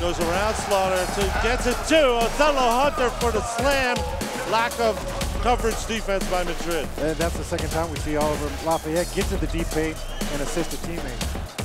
Goes around Slaughter, to, gets it to Othello Hunter for the slam. Lack of coverage defense by Madrid. And that's the second time we see Oliver Lafayette get to the deep paint and assist a teammate.